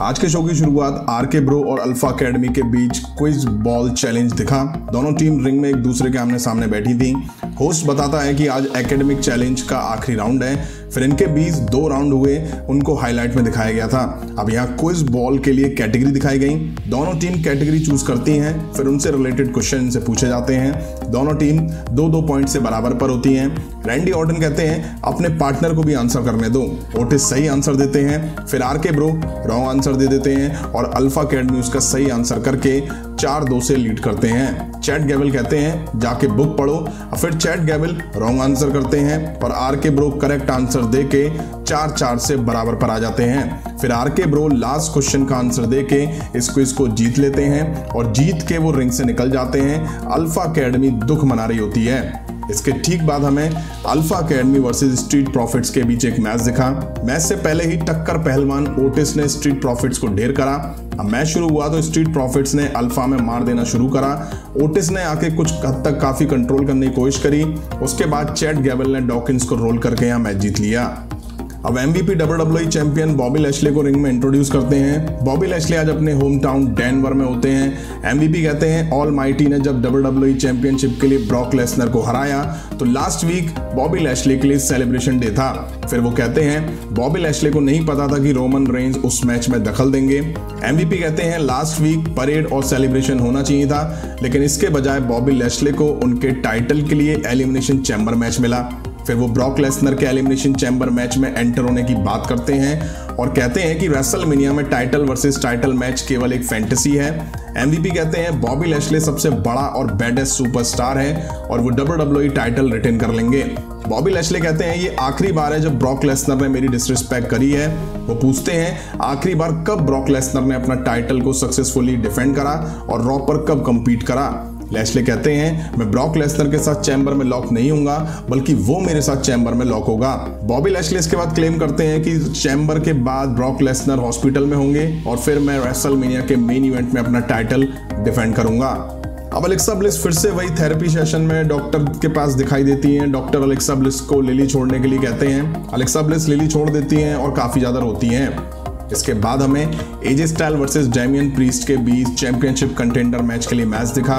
आज के शो की शुरुआत आर के ब्रो और अल्फ़ा अकेडमी के बीच क्विज बॉल चैलेंज दिखा। दोनों टीम रिंग में एक दूसरे के आमने सामने बैठी थी। होस्ट बताता है कि आज एकेडमिक चैलेंज का आखिरी राउंड है। फिर इनके बीच दो राउंड हुए, उनको हाईलाइट में दिखाया गया था। अब यहाँ क्विज बॉल के लिए कैटेगरी दिखाई गई। दोनों टीम कैटेगरी चूज़ करती हैं, फिर उनसे रिलेटेड क्वेश्चन इनसे पूछे जाते हैं। दोनों टीम दो दो पॉइंट से बराबर पर होती हैं। रैंडी ऑर्डन कहते हैं, अपने पार्टनर को भी आंसर करने दो। ओटिस सही आंसर देते हैं। फिर R K bro wrong answer दे देते हैं। और अल्फ़ा अकेडमी उसका सही आंसर करके चार दो से लीड करते हैं। चैट गैबल कहते हैं, जाके बुक पढ़ो। और फिर चैट गैबल रॉन्ग आंसर करते हैं और are K bro correct answer दे के चार चार से बराबर पर आ जाते हैं। फिर R K bro last question का आंसर दे के इस क्विज को जीत लेते हैं, और जीत के वो रिंग से निकल जाते हैं। अल्फ़ा अकेडमी दुख मना रही होती है। इसके ठीक बाद हमें Alpha Academy versus Street Profits के बीच एक मैच दिखा। मैच से पहले ही टक्कर पहलवान ओटिस ने स्ट्रीट प्रॉफिट्स को ढेर करा। अब मैच शुरू हुआ तो स्ट्रीट प्रॉफिट्स ने अल्फ़ा में मार देना शुरू करा। ओटिस ने आके कुछ हद तक काफ़ी कंट्रोल करने की कोशिश करी। उसके बाद चैट गैबल ने डॉकिंस को रोल करके यहाँ मैच जीत लिया। अब MVP W W champion Bobby Lashley को रिंग में इंट्रोड्यूस करते हैं। बॉबी लेशले आज अपने होम टाउन डेनवर में होते हैं। एमवीपी कहते हैं ऑल माइटी ने जब डब्ल्यू चैंपियनशिप के लिए ब्रॉक लेसनर को हराया तो लास्ट वीक बॉबी लेशले के लिए सेलिब्रेशन डे था। फिर वो कहते हैं बॉबी लेशले को नहीं पता था कि रोमन रेंज उस मैच में दखल देंगे। एमवीपी कहते हैं लास्ट वीक परेड और सेलिब्रेशन होना चाहिए था, लेकिन इसके बजाय बॉबी लेशले को उनके टाइटल के लिए एलिमिनेशन चैम्बर मैच मिला। फिर वो ब्रॉक लेसनर के एलिमिनेशन चैम्बर मैच में एंटर होने की बात करते हैं और कहते हैं कि रेसल में टाइटल वर्सेस टाइटल मैच केवल एक फैंटेसी है। एमवीपी कहते हैं, बॉबी लेशले सबसे बड़ा और बेडेस्ट सुपरस्टार है और वो डब्ल्यू डब्ल्यू टाइटल रिटेन कर लेंगे। बॉबी लेशले कहते हैं, ये आखिरी बार है जब ब्रॉक लेसनर ने मेरी डिसरिस्पेक्ट करी है। वो पूछते हैं, आखिरी बार कब ब्रॉक लेसनर ने अपना टाइटल को सक्सेसफुली डिफेंड करा और रॉ पर कब कम्पीट करा? लेस्ले कहते हैं, मैं ब्रॉक लेसनर के साथ चैम्बर में लॉक नहीं हूँगा बल्कि वो मेरे साथ चैम्बर में लॉक होगा। बॉबी लेस्ले इसके बाद क्लेम करते हैं कि चैम्बर के बाद ब्रॉक लेसनर हॉस्पिटल में होंगे और फिर मैं रेसलमेनिया के मेन इवेंट में अपना टाइटल डिफेंड करूँगा। अब अलेक्सा ब्लिस फिर से वही थेरेपी सेशन में डॉक्टर के पास दिखाई देती हैं। डॉक्टर अलेक्सा ब्लिस को लिली छोड़ने के लिए कहते हैं। अलेक्सा ब्लिस लिली छोड़ देती हैं और काफ़ी ज़्यादा रोती हैं। इसके बाद हमें AJ Styles versus Damian Priest के बीच चैंपियनशिप कंटेंडर मैच के लिए मैच दिखा।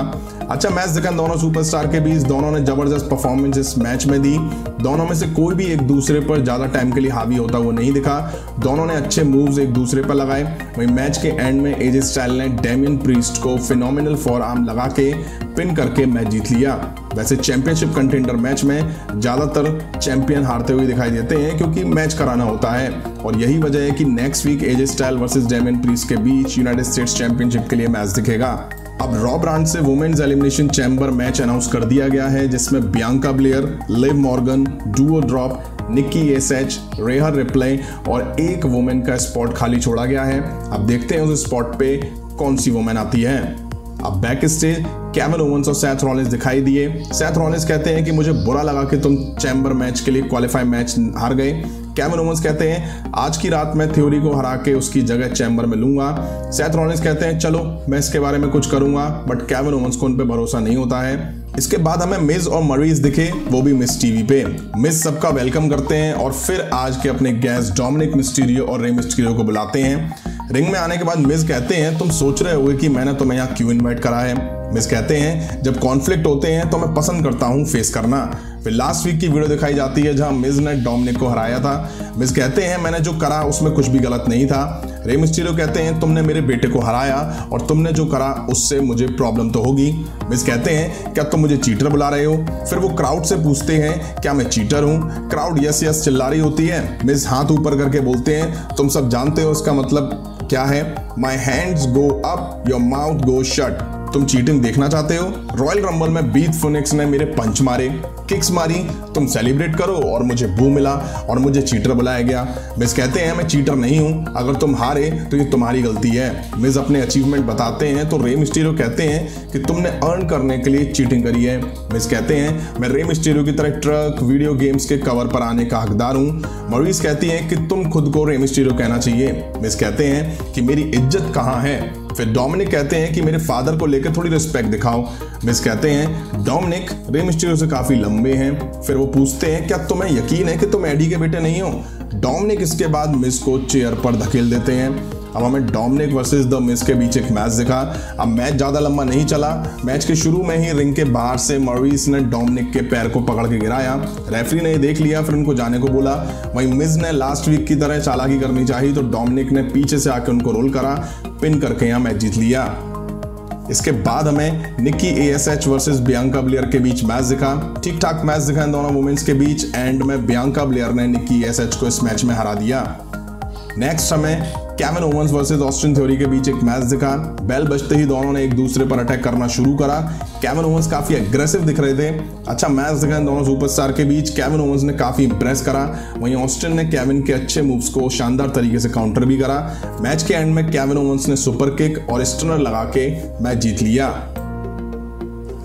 अच्छा मैच दिखा, दोनों सुपरस्टार के बीच दोनों ने ज़बरदस्त परफॉर्मेंस इस मैच में दी। दोनों में से कोई भी एक दूसरे पर ज़्यादा टाइम के लिए हावी होता, वो नहीं दिखा। दोनों ने अच्छे मूव्स एक दूसरे पर लगाए। वही मैच के एंड में एजे स्टाइल ने डेमियन प्रीस्ट को फिनोमिनल फॉर आर्म लगा के पिन करके मैच जीत लिया। वैसे चैंपियनशिप कंटेंडर मैच में ज़्यादातर चैंपियन हारते हुए दिखाई देते हैं, क्योंकि मैच कराना होता है। और यही वजह है कि next week AJ Styles versus Damian Priest के बीच यूनाइटेड स्टेट्स चैंपियनशिप के लिए मैच दिखेगा। अब रॉ ब्रांड से women's Elimination Chamber match announce कर दिया गया है, जिसमें Bianca Belair Liv Morgan Doudrop Nikki S H Rhea Ripley और एक वुमेन का स्पॉट खाली छोड़ा गया है। अब देखते हैं उस स्पॉट पे कौन सी वुमेन आती है। अब बैक स्टेज कैमल ओवंस और सैथ रॉलिंस दिखाई दिए। सैथ रॉलिंस कहते हैं कि मुझे बुरा लगा कि तुम चैम्बर मैच के लिए क्वालिफाई मैच हार गए। कैमन ओवंस कहते हैं, आज की रात मैं थ्योरी को हरा के उसकी जगह चैम्बर में लूँगा। सैथ रॉलिंस कहते हैं, चलो, मैं इसके बारे में कुछ करूँगा बट कैमन ओवंस को उन पर भरोसा नहीं होता है। इसके बाद हमें मिज और मरीज़ दिखे, वो भी मिस टीवी पे। मिस सबका वेलकम करते हैं और फिर आज के अपने गेस्ट डोमिनिक मिस्टीरियो और रे मिस्टीरियो को बुलाते हैं। रिंग में आने के बाद मिस कहते हैं, तुम सोच रहे हो कि मैंने तुम्हें यहाँ क्यों इनवाइट करा है? मिस कहते हैं, जब कॉन्फ्लिक्ट होते हैं तो मैं पसंद करता हूँ फेस करना। फिर लास्ट वीक की वीडियो दिखाई जाती है, जहाँ मिज ने डोमिनिक को हराया था। मिस कहते हैं, मैंने जो करा, उसमें कुछ भी गलत नहीं था। रे मिस्टीरियो कहते हैं, तुमने मेरे बेटे को हराया और तुमने जो करा, उससे मुझे प्रॉब्लम तो होगी। मिस कहते हैं, क्या तुम मुझे चीटर बुला रहे हो? फिर वो क्राउड से पूछते हैं, क्या मैं चीटर हूँ? क्राउड यस यस चिल्ला रही होती है। मिस हाथ ऊपर करके बोलते हैं, तुम सब जानते हो इसका मतलब क्या है? My hands go up your mouth go shut तुम चीटिंग देखना चाहते हो? रॉयल रंबल में बीत फोनिक्स ने मेरे पंच मारे। किक्स मारी, तुम सेलिब्रेट करो और मुझे बू मिला और मुझे चीटर बुलाया गया। मिस कहते हैं, मैं चीटर नहीं हूँ। अगर तुम हारे तो ये तुम्हारी गलती है। मिस अपने अचीवमेंट बताते हैं तो रेम स्टीरो कहते हैं कि तुमने अर्न करने के लिए चीटिंग करी है। मिस कहते हैं, मैं रे मिस्टीरियो की तरह ट्रक वीडियो गेम्स के कवर पर आने का हकदार हूँ। मरीज़ कहती है कि तुम खुद को रेम स्टीरो कहना चाहिए। मिस कहते हैं कि मेरी इज़्ज़त कहाँ है? फिर डोमिनिक कहते हैं कि मेरे फादर को लेकर थोड़ी रिस्पेक्ट दिखाओ। मिस कहते हैं डोमिनिक रे मिस्टीरियो से काफ़ी लंबे हैं। फिर वो पूछते हैं, क्या तुम्हें यकीन है कि तुम एडी के बेटे नहीं हो? डोमिनिक इसके बाद मिस को चेयर पर धकेल देते हैं। अब हमें डोमिनिक वर्सेस द मिस के बीच एक मैच दिखा। अब मैच ज़्यादा लंबा नहीं चला। मैच के शुरू में ही रिंग के बाहर से मर्विस ने डोमिनिक के पैर को पकड़ के गिराया। रेफरी ने देख लिया, फिर उनको जाने को बोला। वहीं मिस ने लास्ट वीक की तरह चालाकी करनी चाहिए तो डोमिनिक ने पीछे से आके उनको रोल करा। पिन करके यहाँ मैच जीत लिया। इसके बाद हमें Nikki A S H versus Bianca Belair के बीच मैच दिखा। ठीक ठाक मैच दिखा इन दोनों वुमेन्स के बीच। एंड में बियांका ब्लेयर ने निक्की एस एच को इस मैच में हरा दिया। नेक्स्ट हमें Kevin Owens versus Austin Theory के बीच एक मैच दिखा। बेल बजते ही दोनों ने एक दूसरे पर अटैक करना शुरू करा। कैमन ओवंस काफ़ी एग्रेसिव दिख रहे थे। अच्छा मैच दिखा दोनों सुपरस्टार के बीच। कैमन ओवंस ने काफ़ी इंप्रेस करा। वहीं ऑस्टिन ने कैविन के अच्छे मूव्स को शानदार तरीके से काउंटर भी करा। मैच के एंड में कैमन ओवंस ने सुपर किक और स्टनर लगा के मैच जीत लिया।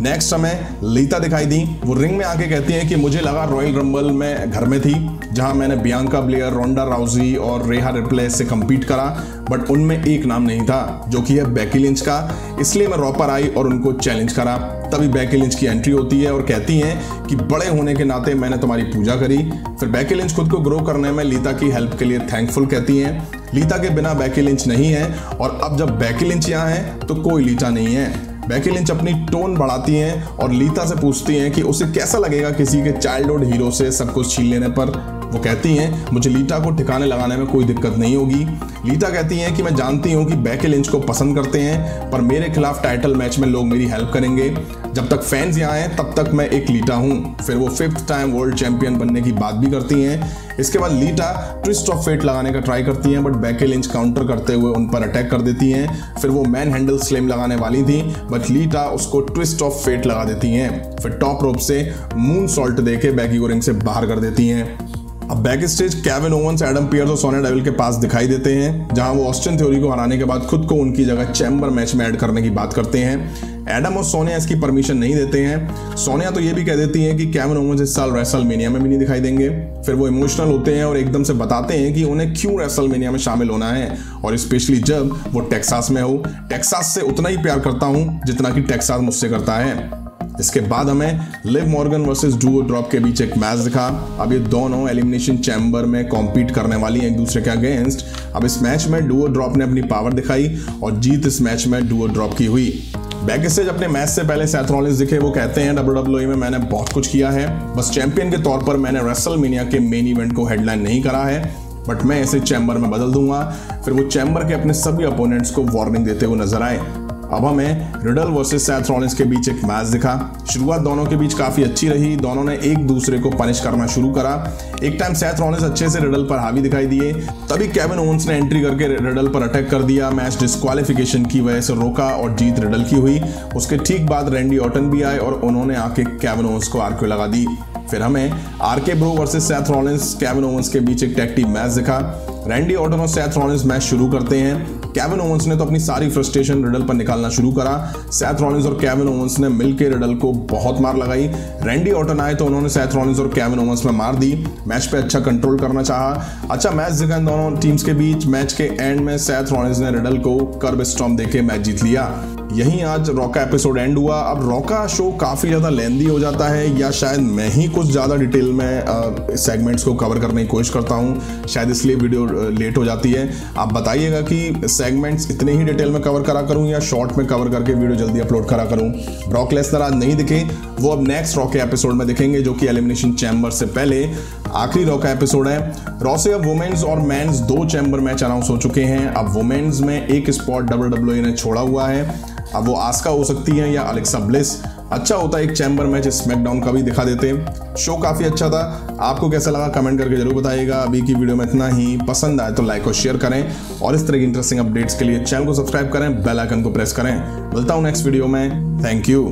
नेक्स्ट हमें लीता दिखाई दी। वो रिंग में आके कहती है कि मुझे लगा रॉयल रंबल में घर में थी, जहाँ मैंने बियांका ब्लेयर रोंडा राउजी और रेहा रिप्ले से कम्पीट करा बट उनमें एक नाम नहीं था, जो कि है बैकी लिंच का। इसलिए मैं रॉपर आई और उनको चैलेंज करा। तभी बैकी लिंच की एंट्री होती है और कहती हैं कि बड़े होने के नाते मैंने तुम्हारी पूजा करी। फिर बैकी लिंच खुद को ग्रो करने में लीता की हेल्प के लिए थैंकफुल कहती हैं। लीता के बिना बैकी लिंच नहीं है और अब जब बैकी लिंच यहाँ है तो कोई लीता नहीं है। बैकी लिंच अपनी टोन बढ़ाती हैं और लीता से पूछती हैं कि उसे कैसा लगेगा किसी के चाइल्डहुड हीरो से सब कुछ छीन लेने पर। वो कहती हैं, मुझे लीटा को ठिकाने लगाने में कोई दिक्कत नहीं होगी। लीटा कहती हैं कि, मैं जानती हूँ कि बैके लिंच को पसंद करते हैं, पर मेरे खिलाफ टाइटल मैच में लोग मेरी हेल्प करेंगे। जब तक फैंस यहाँ हैं, तब तक मैं एक लीटा हूँ। फिर वो फिफ्थ टाइम वर्ल्ड चैंपियन बनने की बात भी करती हैं। इसके बाद लीटा ट्विस्ट ऑफ़ फेट लगाने का ट्राई करती हैं, बट बैके लिंच काउंटर करते हुए उन पर अटैक कर देती हैं। फिर वो मैन हैंडल स्लेम लगाने वाली थी, बट लीटा उसको ट्विस्ट ऑफ़ फेट लगा देती हैं। फिर टॉप रोप से मून सॉल्ट देके बैगी को रिंग से बाहर कर देती हैं। अब backstage Kevin Owens Adam Pearce और सोनिया डेविल के पास दिखाई देते हैं, जहाँ वो ऑस्टिन थ्योरी को हराने के बाद खुद को उनकी जगह चैम्बर मैच में ऐड करने की बात करते हैं। एडम और सोनिया इसकी परमिशन नहीं देते हैं। सोनिया तो ये भी कह देती हैं कि कैविन ओवंस इस साल रेसल में भी नहीं दिखाई देंगे। फिर वो इमोशनल होते हैं और एकदम से बताते हैं कि उन्हें क्यों रेसलमेनिया में शामिल होना है। और स्पेशली जब वो टेक्सास में हो। टेक्सास से उतना ही प्यार करता हूँ जितना कि टेक्सास मुझसे करता है। इसके बाद हमें लिव मॉर्गन वर्सेस डुओ ड्रॉप के बीच एक मैच दिखा। अब ये दोनों एलिमिनेशन चैम्बर में कॉम्पीट करने वाली हैं एक दूसरे के अगेंस्ट अब इस मैच में डुओ ड्रॉप ने अपनी पावर दिखाई और जीत इस मैच में डुओ ड्रॉप की हुई। बैक स्टेज अपने मैच से पहले सैथ रॉलिंस दिखे, वो कहते हैं डब्ल्यू डब्ल्यू में मैंने बहुत कुछ किया है। बस चैंपियन के तौर पर मैंने रेसल मीनिया के मेन इवेंट को हेडलाइन नहीं करा है। बट मैं इसे चैम्बर में बदल दूँगा। फिर वो चैम्बर के अपने सभी अपोनेंट्स को वार्निंग देते हुए नज़र आए। अब हमें रिडल वर्सेस सैथ रॉलिंस के बीच एक मैच दिखा। शुरुआत दोनों के बीच काफ़ी अच्छी रही। दोनों ने एक दूसरे को पनिश करना शुरू करा। एक टाइम सैथ रॉलिंस अच्छे से रिडल पर हावी दिखाई दिए। तभी केविन ओन्स ने एंट्री करके रिडल पर अटैक कर दिया। मैच डिस्कालिफिकेशन की वजह से रोका और जीत रिडल की हुई। उसके ठीक बाद रैंडी ऑटन भी आए और उन्होंने आके केविन ओन्स को आरक्यू लगा दी। फिर हमें RK Bro versus Seth Rollins Kevin Owens के बीच एक टैक्टिव मैच दिखा। रैंडी ऑटन और सैथ रॉलिंस मैच शुरू करते हैं। कैविन ओवंस ने तो अपनी सारी फ्रस्ट्रेशन रिडल पर निकालना शुरू करा। सैथ रॉलिंस और कैविन ओवंस ने मिलकर रिडल को बहुत मार लगाई। रैंडी ऑटन आए तो उन्होंने सैथ रॉलिंस और कैवन ओवंस में मार दी। मैच पे अच्छा कंट्रोल करना चाह। अच्छा मैच दिखा दोनों टीम्स के बीच मैच के एंड में सैथ रॉलिंस ने रिडल को कर्ब स्टॉम देके मैच जीत लिया। यहीं आज रॉका एपिसोड एंड हुआ। अब रॉका शो काफ़ी ज़्यादा लेंदी हो जाता है, या शायद मैं ही कुछ ज़्यादा डिटेल में सेगमेंट्स को कवर करने की कोशिश करता हूँ। शायद इसलिए वीडियो लेट हो जाती है। आप बताइएगा कि सेगमेंट्स इतने ही डिटेल में कवर करा करूँ, या शॉर्ट में कवर करके वीडियो जल्दी अपलोड करा करूँ? ब्रॉक लेसनर आज नहीं दिखे। वो अब नेक्स्ट रॉके एपिसोड में दिखेंगे, जो कि एलिमिनेशन चैम्बर से पहले आखिरी रॉ का एपिसोड है। रॉ से अब वुमेन्स और मेंस दो चैम्बर मैच अनाउंस हो चुके हैं। अब वुमेन्स में एक स्पॉट डब्ल्यू डब्ल्यू ने छोड़ा हुआ है। अब वो आस्का हो सकती है या अलेक्सा ब्लिस। अच्छा होता है एक चैम्बर मैच स्मैकडाउन का भी दिखा देते हैं। शो काफ़ी अच्छा था। आपको कैसा लगा कमेंट करके ज़रूर बताइएगा। अभी की वीडियो में इतना ही। पसंद आए तो लाइक और शेयर करें। और इस तरह की इंटरेस्टिंग अपडेट्स के लिए चैनल को सब्सक्राइब करें। बेल आइकन को प्रेस करें। मिलता हूँ नेक्स्ट वीडियो में। Thank you